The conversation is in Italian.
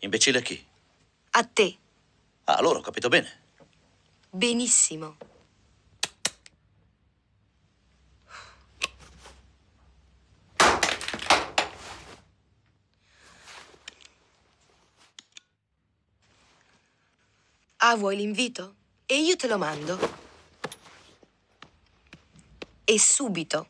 Imbecille a chi? A te. Ah, allora ho capito bene. Benissimo. Ah, vuoi l'invito? E io te lo mando. E subito.